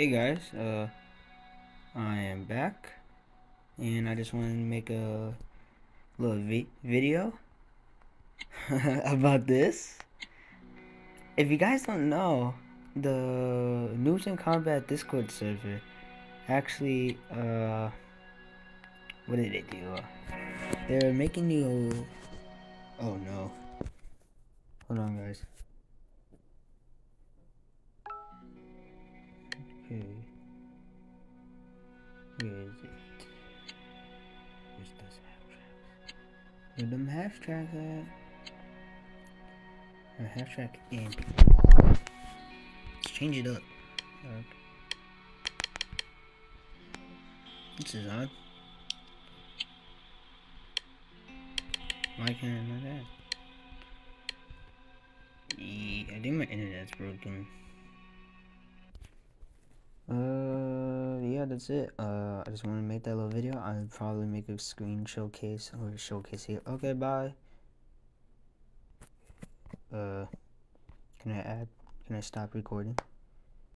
Hey guys, uh, I am back, and I just wanted to make a little vi video about this. If you guys don't know, the Noobs in Combat Discord server actually, uh, what did they do? They're making you, oh no. Hold on guys. It? Where's those half tracks? Where them half tracks at? A half track and Let's change it up. Okay. This is odd. Why can't I know that? Yeah, I think my internet's broken. That's it. Uh, I just want to make that little video. I'll probably make a screen showcase or showcase here. Okay, bye. Uh, can I add? Can I stop recording?